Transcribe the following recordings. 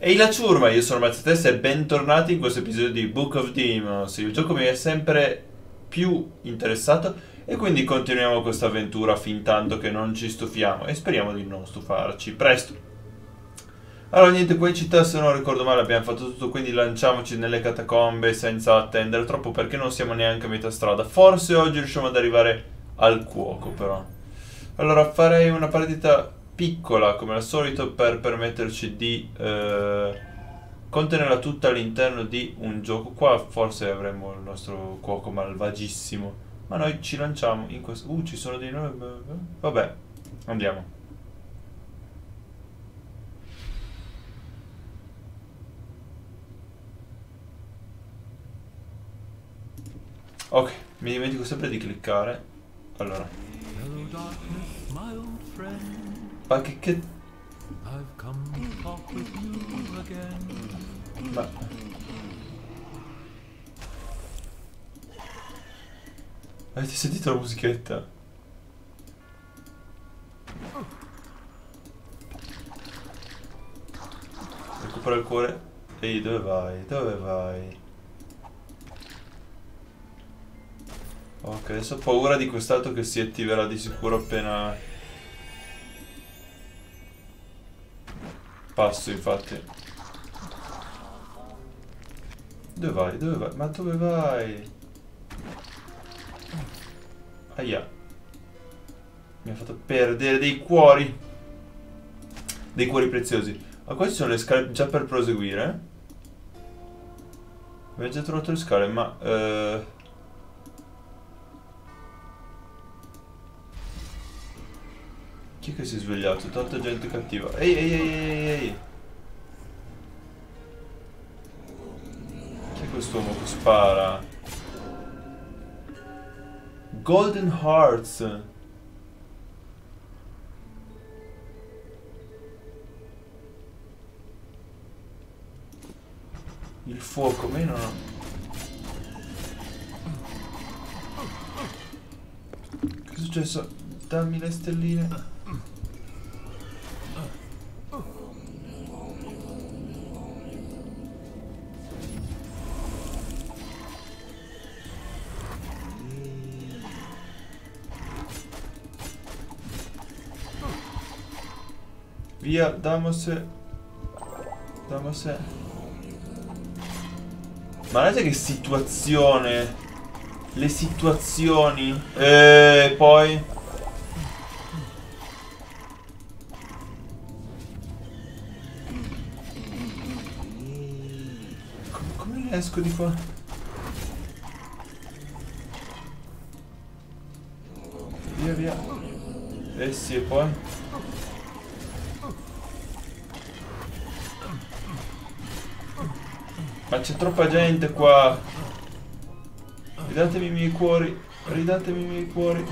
Ehi la ciurma, io sono Mazzates e bentornati in questo episodio di Book of Demons. Il gioco mi è sempre più interessato e quindi continuiamo questa avventura fin tanto che non ci stufiamo e speriamo di non stufarci presto. Allora niente, qua in città se non ricordo male abbiamo fatto tutto, quindi lanciamoci nelle catacombe senza attendere troppo perché non siamo neanche a metà strada. Forse oggi riusciamo ad arrivare al cuoco però. Allora farei una partita piccola come al solito per permetterci di eh, contenerla tutta all'interno di un gioco. Qua forse avremo il nostro cuoco malvagissimo, ma noi ci lanciamo in questo... Uh, ci sono dei nuovi... Vabbè, andiamo. Ok, mi dimentico sempre di cliccare. Allora. Hello darkness, my old friend. Ma che... che... Ma... Avete sentito la musichetta? Recupera il cuore. Ehi, dove vai? Dove vai? Ok, adesso ho paura di quest'altro che si attiverà di sicuro appena... Passo, infatti. Dove vai? Dove vai? Ma dove vai? Aia. Mi ha fatto perdere dei cuori. Dei cuori preziosi. Ma queste sono le scale già per proseguire. Abbiamo già trovato le scale, ma... Eh... Chi che si è svegliato? Tanta gente cattiva. Ehi, ehi, ehi, ehi, ehi. Chi è quest'uomo che spara? Golden Hearts. Il fuoco, meno no. Che è successo? Dammi le stelline. Via, damose. Damose. Ma guardate che situazione. Le situazioni. E poi... Come, come esco di qua? Via, via. Eh sì, e poi... Ma c'è troppa gente qua. Ridatemi i miei cuori. Ridatemi i miei cuori.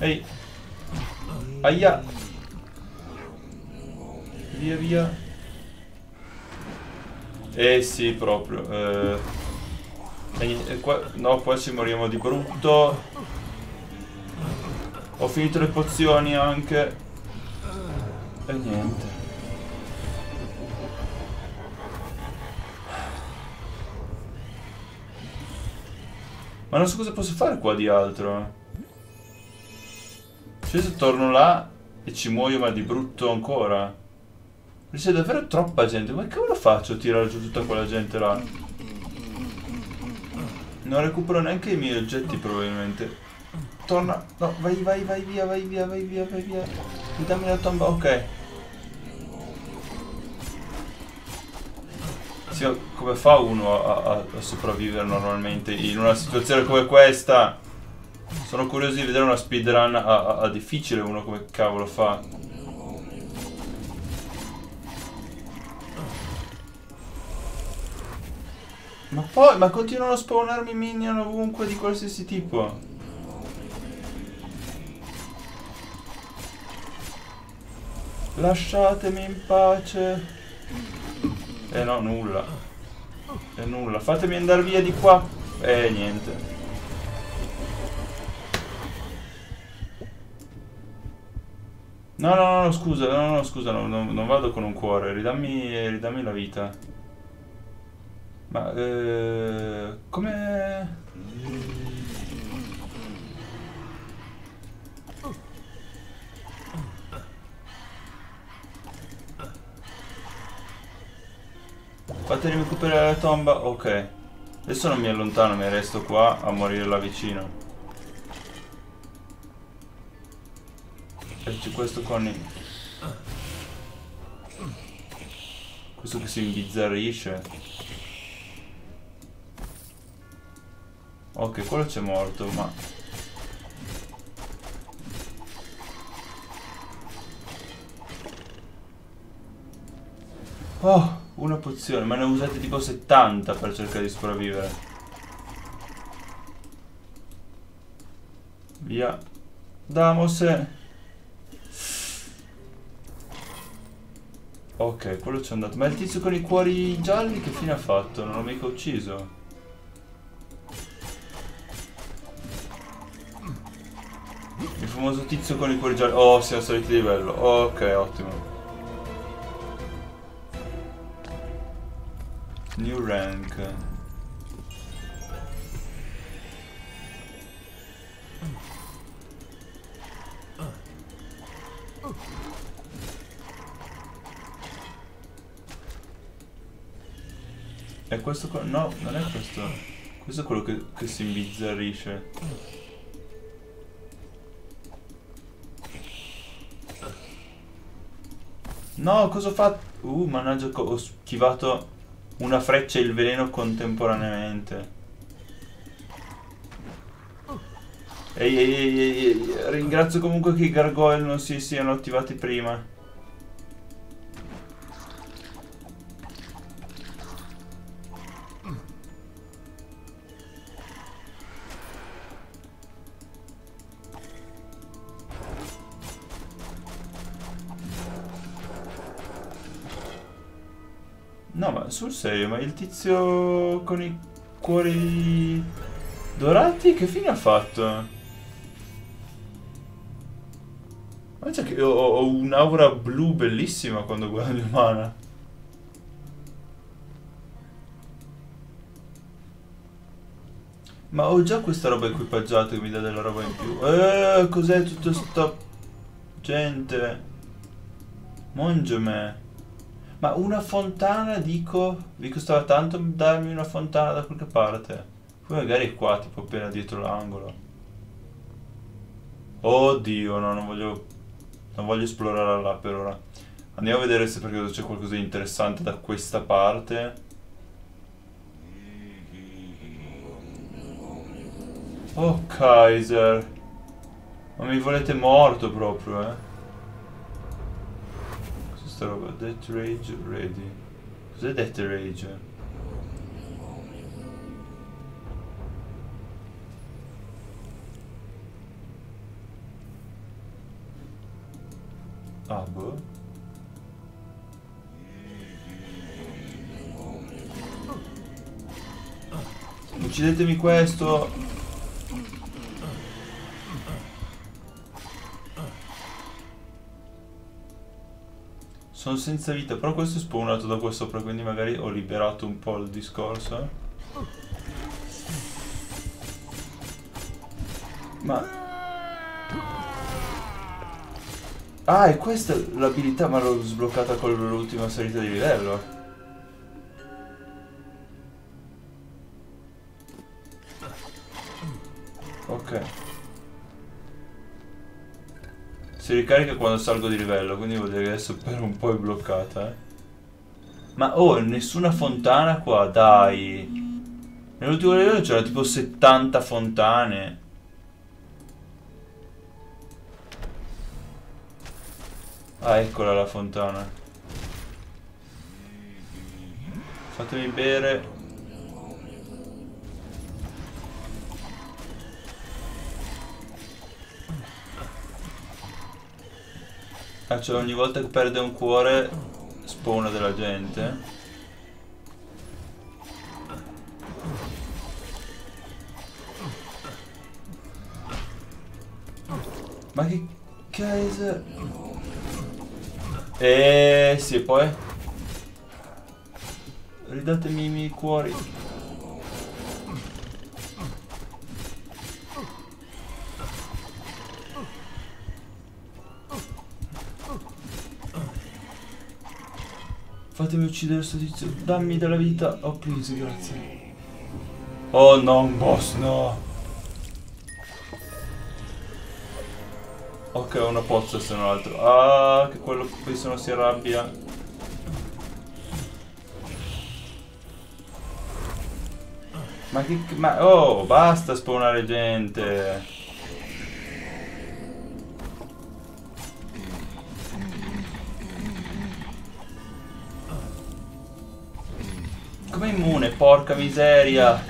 Ehi. Aia. Via via. Eh sì, proprio. Eh. E, qua, no, qua ci moriamo di brutto. Ho finito le pozioni anche. E niente. Ma non so cosa posso fare qua di altro. Cioè se torno là e ci muoio ma di brutto ancora. C'è davvero troppa gente. Ma che cavolo faccio a tirare giù tutta quella gente là? Non recupero neanche i miei oggetti probabilmente. Torna. No, vai, vai, vai via, vai via, vai via, vai via. Dammi la tomba, ok. Sì, come fa uno a, a, a, sopravvivere normalmente in una situazione come questa? Sono curioso di vedere una speedrun a, a difficile uno come cavolo fa. Ma poi, ma continuano a spawnarmi minion ovunque di qualsiasi tipo. Lasciatemi in pace. E eh no, nulla. E eh, nulla. Fatemi andare via di qua. E eh, niente. No, no, no, scusa, no, no, scusa, no, no, non vado con un cuore, ridammi, ridammi la vita. Ma, eh, come... Fatemi recuperare la tomba, ok. Adesso non mi allontano, mi resto qua a morire là vicino. E c'è questo con i... Questo che si imbizzarrisce. Ok, quello c'è morto, ma... Oh, una pozione, ma ne ho usate tipo 70 per cercare di sopravvivere. Via. Damose. Ok, quello ci è andato. Ma il tizio con i cuori gialli che fine ha fatto? Non l'ho mica ucciso. Il famoso tizio con i cuori gialli. Oh, siamo saliti di livello. Ok, ottimo. New rank. È questo qua? No, non è questo. Questo è quello che, che si imbizzarrisce. No, cosa ho fatto? Uh, mannaggia, ho schivato una freccia e il veleno contemporaneamente. Ehi, ehi, ehi, ehi, ringrazio comunque che i gargoyle non si siano attivati prima. Sul serio, ma il tizio con i cuori dorati che fine ha fatto? Ma c'è che ho, ho un'aura blu bellissima quando guadagno mana. Ma ho già questa roba equipaggiata che mi dà della roba in più. Eh, cos'è tutto sto... Gente. Mangiami. Ma una fontana, dico, vi costava tanto darmi una fontana da qualche parte. Poi magari qua, tipo appena dietro l'angolo. Oddio, no, non voglio... Non voglio esplorare là per ora. Andiamo a vedere se per caso c'è qualcosa di interessante da questa parte. Oh, Kaiser. Ma mi volete morto proprio, eh sta roba? Death Rage Ready. Cos'è Death Rage? Ah, boh. Uccidetemi questo! Sono senza vita, però questo è spawnato da qua sopra, quindi magari ho liberato un po' il discorso. Ma... Ah, e questa è l'abilità, ma l'ho sbloccata con l'ultima salita di livello. Ricarica quando salgo di livello, quindi vuol dire che adesso per un po' è bloccata, eh. Ma oh, nessuna fontana qua, dai. Nell'ultimo livello c'era tipo 70 fontane. Ah, eccola la fontana. Fatemi bere Cioè ogni volta che perde un cuore spawna della gente. Ma che Kaiser... E sì, poi... Ridatemi i miei cuori. Fatemi uccidere questo tizio. Dammi della vita. Oh, please, grazie. Oh, non boss, no. Ok, una pozza se non altro. Ah, che quello qui se non si arrabbia. Ma che... Ma... Oh, basta spawnare gente. Porca miseria.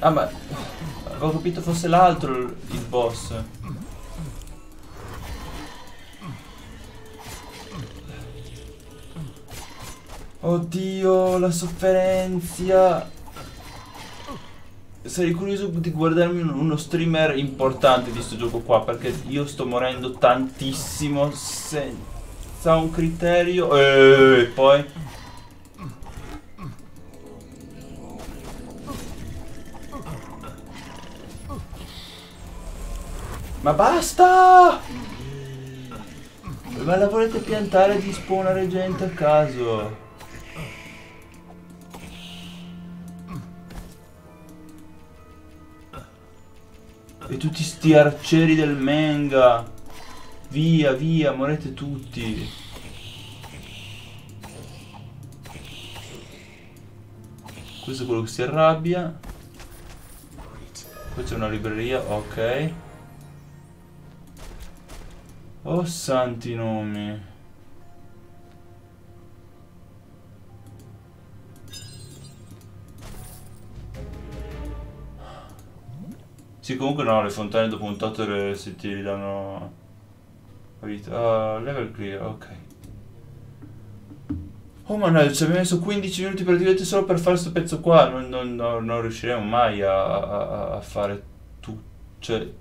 Ah ma... Avevo capito fosse l'altro il boss. Oddio, la sofferenza. Sarei curioso di guardarmi uno streamer importante di questo gioco qua perché io sto morendo tantissimo senza un criterio e poi Ma basta! Ma la volete piantare di spawnare gente a caso? E tutti sti arcieri del manga. Via, via, morete tutti. Questo è quello che si arrabbia. Qua c'è una libreria, ok. Oh santi nomi. Sì, comunque no, le fontane dopo un tot le- se ti ridanno vita. Ah, level clear, ok. Oh mannaggia, ci abbiamo messo 15 minuti praticamente solo per fare questo pezzo qua. Non, non- non- non riusciremo mai a, a- a fare tutto. Cioè...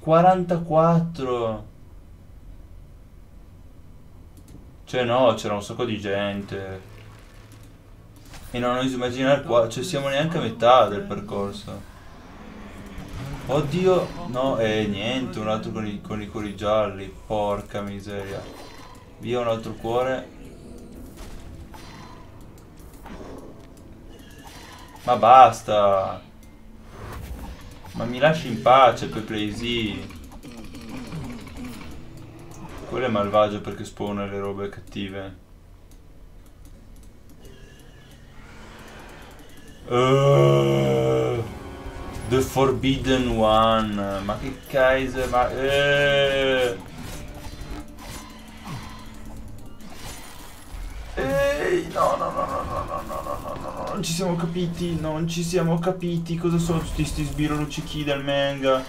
44! Cioè no, c'era un sacco di gente. E non oso immaginare qua, cioè siamo neanche a metà del percorso. Oddio, no, e niente, un altro con i, con i cuori gialli, porca miseria. Via un altro cuore. Ma basta! Ma mi lasci in pace, Peplesi. Quello è malvagio perché spawna le robe cattive. Uh, the Forbidden One. Ma che Kaiser, ma... eh. Ehi, no, no, no, no, no, no, no, no, no, no, no, non ci siamo capiti, non ci siamo capiti cosa sono tutti sti sbiroluccichi del manga.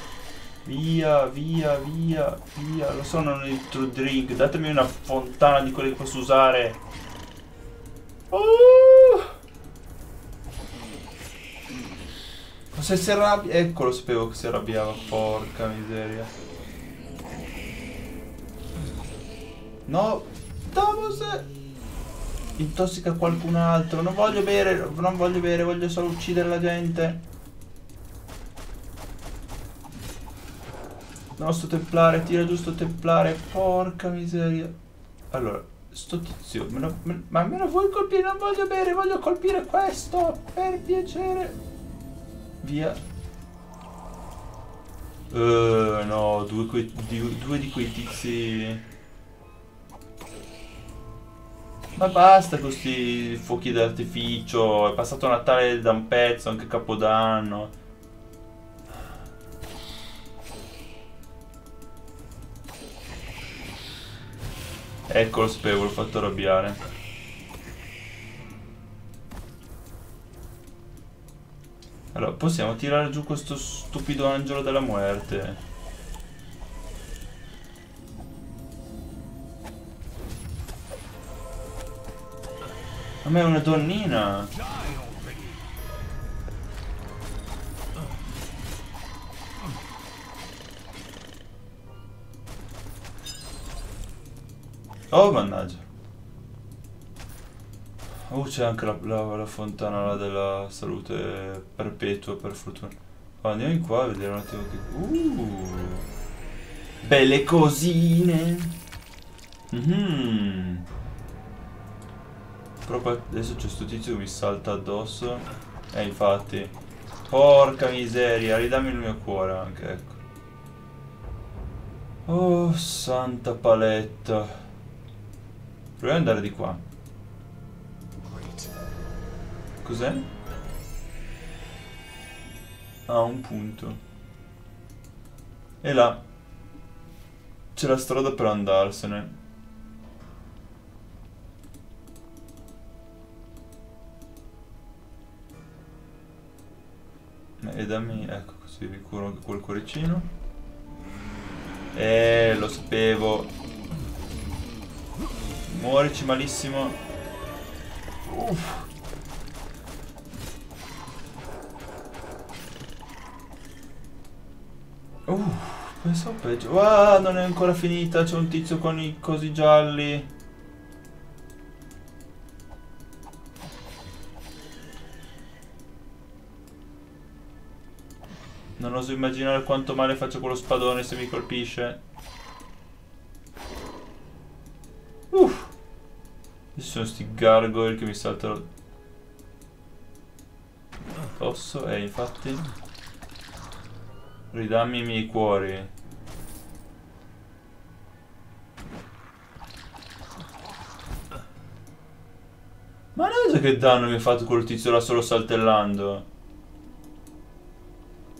Via, via, via, via, lo so non il true drink, datemi una fontana di quelle che posso usare. Uh! Se si arrabbia, ecco lo sapevo che si arrabbiava, porca miseria. No, Davos intossica qualcun altro, non voglio bere, non voglio bere, voglio solo uccidere la gente. No, sto templare, tira giù sto templare, porca miseria. Allora, sto tizio, me lo- me- ma me lo vuoi colpire? Non voglio bere, voglio colpire questo, per piacere. Via. Eh, no, due, quei- di, due di quei tizi... Ma basta con questi fuochi d'artificio, è passato Natale da un pezzo, anche Capodanno. Ecco lo sapevo, l'ho fatto arrabbiare. Allora, possiamo tirare giù questo stupido angelo della muerte. A me è una donnina. Oh, mannaggia. Oh, c'è anche la, la- la fontana là della salute perpetua, per fortuna. Oh, andiamo in qua a vedere un attimo che... Uh, belle cosine. Mhm. Però poi adesso c'è sto tizio che mi salta addosso. Eh, infatti. Porca miseria, ridammi il mio cuore anche, ecco. Oh, santa paletta. Proviamo ad andare di qua. Cos'è? Ah, un punto. E là. C'è la strada per andarsene. E dammi, ecco così mi curo anche quel cuoricino. Eh, lo sapevo. Muorici malissimo. Uff. Pensavo peggio. Ah, non è ancora finita, c'è un tizio con i cosi gialli. Non oso immaginare quanto male faccio quello spadone se mi colpisce. Uff. Ci sono sti gargoyle che mi saltano. Posso? Eh, infatti. Ridammi i miei cuori. Mannaggia che danno mi ha fatto quel tizio là solo saltellando.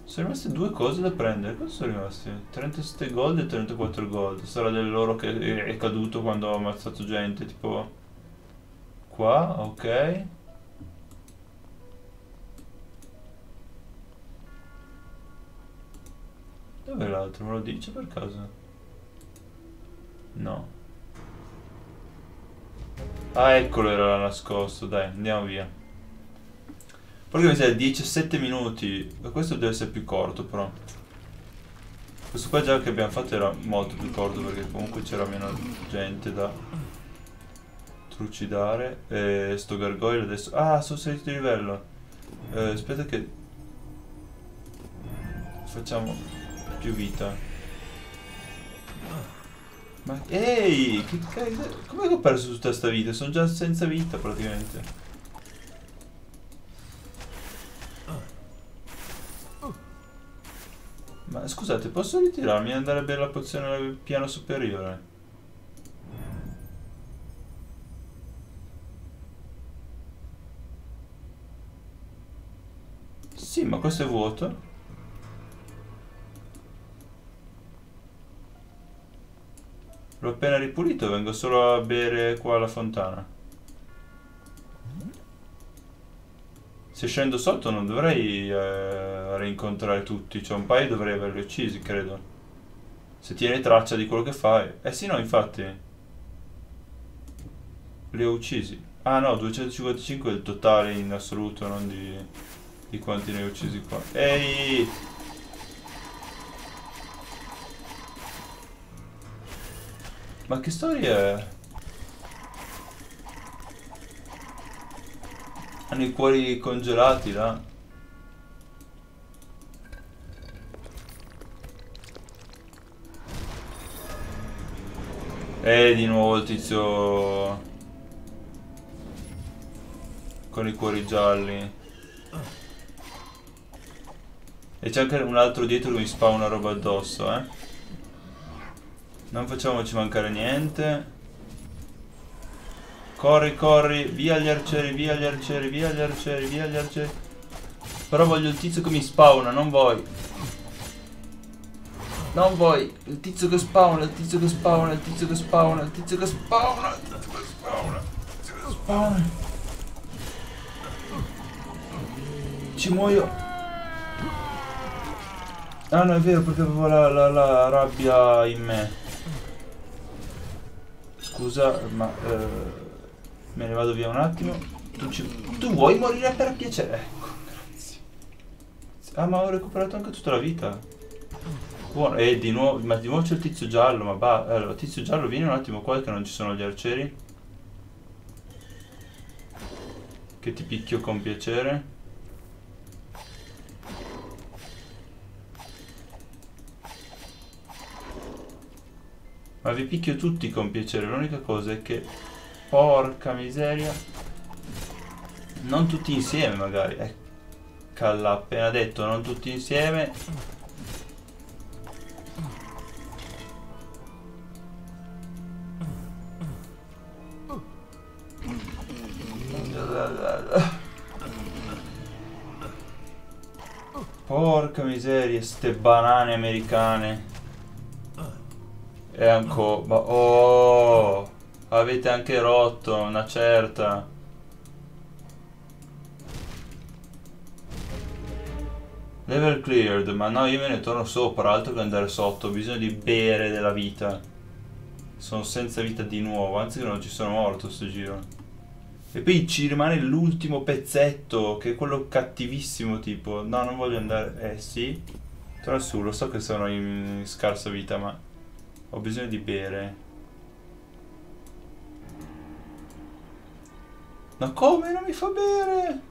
Sono rimaste due cose da prendere. Cosa sono rimasti? 37 gold e 34 gold. Sarà del loro che è caduto quando ho ammazzato gente, tipo... Qua, ok. Dov'è l'altro? Me lo dice per caso? No. Ah, eccolo, era nascosto. Dai, andiamo via. Perché mi sa 17 minuti. Questo deve essere più corto, però. Questo qua già che abbiamo fatto era molto più corto perché comunque c'era meno gente da trucidare. E sto gargoyle adesso. Ah, sono salito di livello. Eh, aspetta che. Facciamo più vita. Ma ehi! Che cazzo. Come ho perso tutta sta vita? Sono già senza vita praticamente. Ma scusate, posso ritirarmi e andare a bere la pozione al piano superiore? Sì, ma questo è vuoto. L'ho appena ripulito, vengo solo a bere qua alla fontana. Se scendo sotto non dovrei eh, rincontrare tutti, cioè un paio dovrei averli uccisi, credo. Se tieni traccia di quello che fai. Eh sì, no, infatti. Li ho uccisi. Ah no, 255 è il totale in assoluto, non di, di quanti ne ho uccisi qua. Ehi! Ma che storia è? Hanno i cuori congelati là. E di nuovo il tizio con i cuori gialli. E c'è anche un altro dietro che mi spawna roba addosso, eh. Non facciamoci mancare niente. Corri, corri, via gli arcieri, via gli arcieri, via gli arcieri, via gli arcieri. Però voglio il tizio che mi spawna, non voi. Non voi, il tizio che spawna, il tizio che spawna, il tizio che spawna, il tizio che spawna, il tizio che spawna, il tizio che spawna. Ci muoio. Ah no, è vero, perché avevo la, la, la rabbia in me. Scusa, ma... eh, me ne vado via un attimo. Tu, ci- tu vuoi morire per piacere? Ecco, grazie. Ah, ma ho recuperato anche tutta la vita. Buono. E di nuovo, ma di nuovo c'è il tizio giallo, ma va. Allora, tizio giallo, vieni un attimo qua che non ci sono gli arcieri. Che ti picchio con piacere. Ma vi picchio tutti con piacere, l'unica cosa è che... Porca miseria. Non tutti insieme magari. Ecco, l'ha appena detto, non tutti insieme. Porca miseria, ste banane americane. E ancora... Oh! Avete anche rotto, una certa. Level cleared, ma no, io me ne torno sopra, altro che andare sotto, ho bisogno di bere della vita. Sono senza vita di nuovo, anzi che non ci sono morto sto giro. E poi ci rimane l'ultimo pezzetto, che è quello cattivissimo tipo. No, non voglio andare... Eh sì. Torna su, lo so che sono in scarsa vita, ma... Ho bisogno di bere. Ma come non mi fa bere?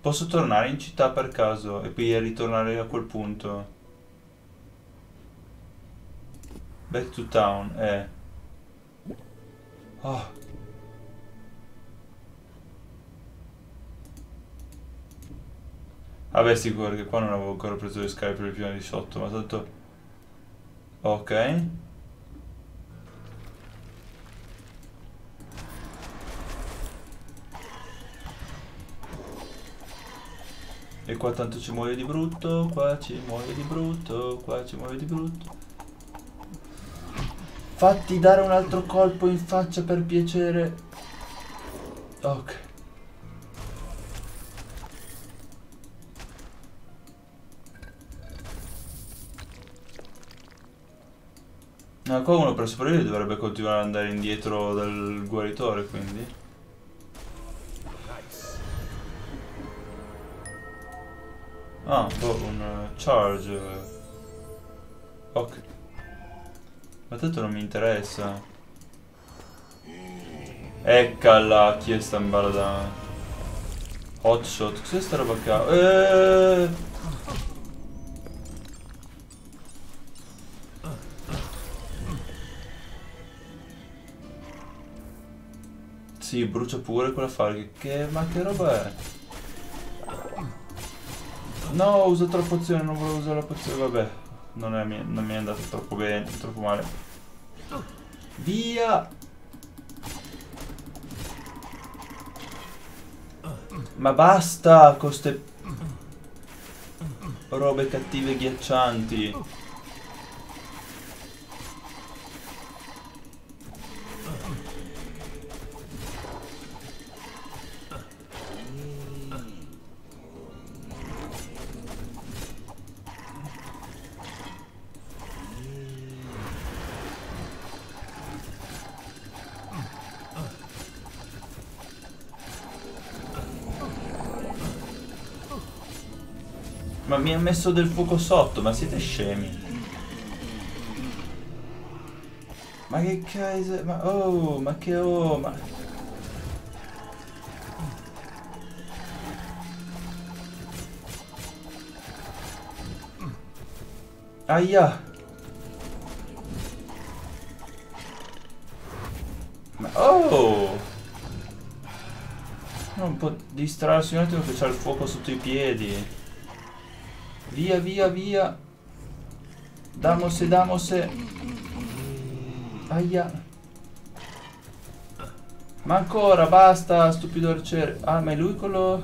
Posso tornare in città per caso e poi ritornare a quel punto? Back to town, eh. Oh. Vabbè sicuro che qua non avevo ancora preso le scale per il piano di sotto, ma tanto... Ok. E qua tanto ci muoio di brutto, qua ci muoio di brutto, qua ci muoio di brutto. Fatti dare un altro colpo in faccia per piacere. Ok. No, qua uno per sopravvivere dovrebbe continuare ad andare indietro dal guaritore, quindi. Ah, boh, un uh, charge. Ok. Ma tanto non mi interessa. Eccola, chi è sta imbalada? Hotshot, cos'è sta roba qua? Eeeh! Sì, brucia pure quella fare. Che, ma che roba è? No, ho usato la pozione, non volevo usare la pozione, vabbè. Non, è, non mi è andato troppo bene, troppo male. Via! Ma basta con ste robe cattive ghiaccianti. Ma mi ha messo del fuoco sotto, ma siete scemi. Ma che cazzo... Ma oh, ma che oh, ma... Aia! Ma oh! Non può distrarsi un attimo che c'ha il fuoco sotto i piedi. Via, via, via. Damose, damose. Aia. Ma ancora, basta, stupido arciere. Ah, ma è lui quello...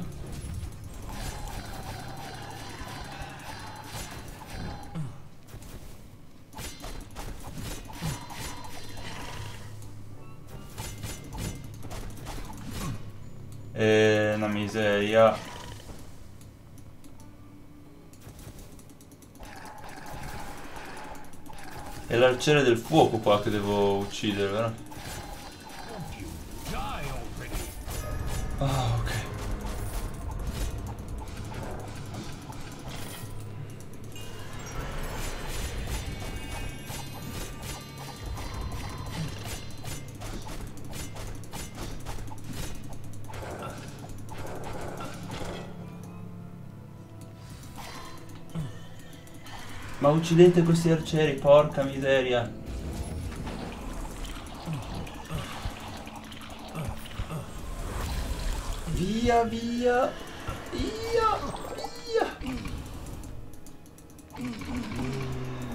Eh, una miseria. È l'arciere del fuoco qua che devo uccidere, vero? Uccidete questi arcieri, porca miseria. Via, via. Via, via.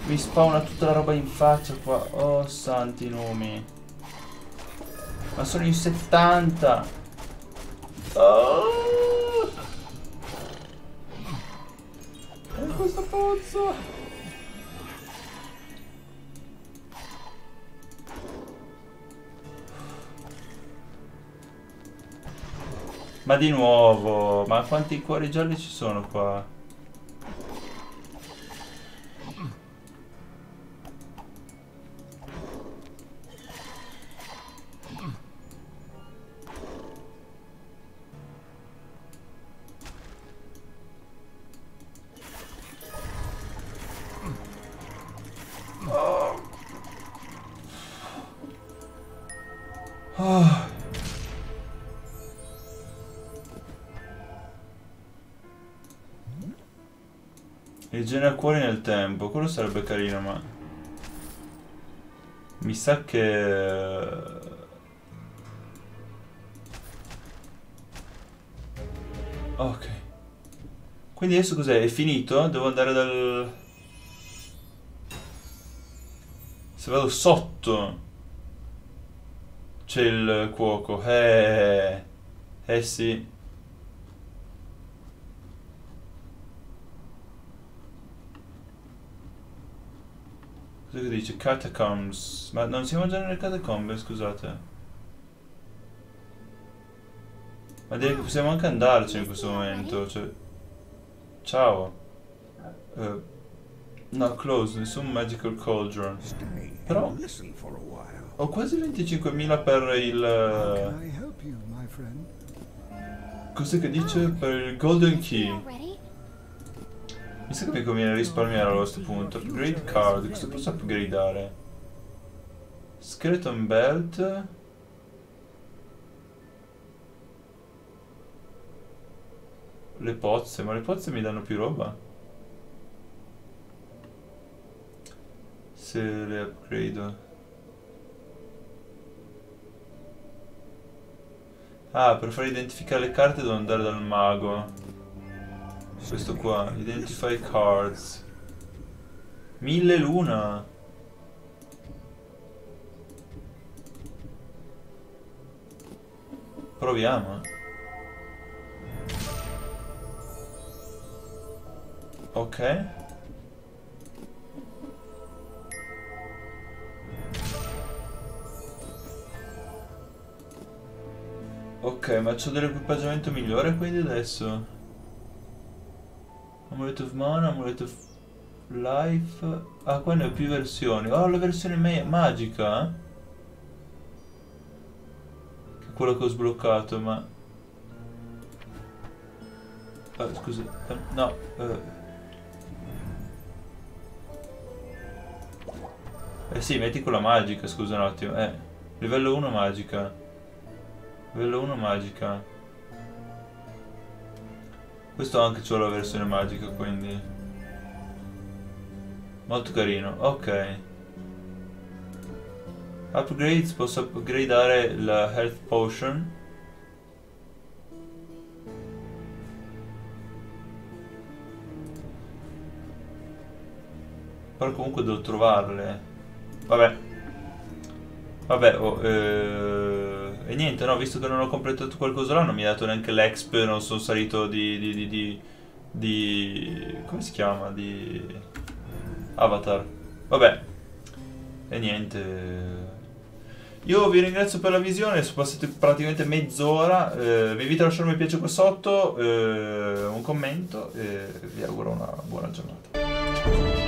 Mi spawna tutta la roba in faccia qua. Oh, santi nomi. Ma sono in 70. Oh. E questo pozzo. Ma di nuovo, ma quanti cuori gialli ci sono qua? Il genere cuori nel tempo, quello sarebbe carino, ma... Mi sa che... Ok. Quindi adesso cos'è? È finito? Devo andare dal... Se vado sotto... C'è il cuoco. Eh... Eh sì. Dice? Catacombs. Ma non siamo già nelle catacombe, scusate. Ma possiamo anche andarci in questo momento. Cioè... Ciao. Uh, no, close, nessun magical cauldron. Però ho quasi 25.000 per il... Cos'è che dice? Per il golden key. Mi sa che mi conviene risparmiare a questo punto. Upgrade card, cosa posso upgradare? Skeleton belt. Le pozze, ma le pozze mi danno più roba? Se le upgrade. Ah, per far identificare le carte devo andare dal mago. Questo qua, identify cards. Mille luna. Proviamo. Ok. Ok, ma c'ho dell'equipaggiamento migliore quindi adesso? Amuleto of Mana, Amuleto of Life. Ah, qua ne ho più versioni. Oh, la versione magica. Eh? Che è quello che ho sbloccato, ma... Ah, scusa. Eh, no. Eh. eh sì, metti quella magica, scusa un attimo. Eh. Livello 1 magica. Livello 1 magica. Questo anche c'ho la versione magica, quindi... Molto carino, ok. Upgrades, posso upgradare la Health Potion. Però comunque devo trovarle. Vabbè. Vabbè, oh, eh, e niente, no, visto che non ho completato qualcosa là, non mi ha dato neanche l'exp, non sono salito di, di, di, di, di... come si chiama? Di... Avatar. Vabbè. E niente. Io vi ringrazio per la visione, sono passate praticamente mezz'ora, eh, vi invito a lasciare un piace qua sotto, eh, un commento e vi auguro una buona giornata.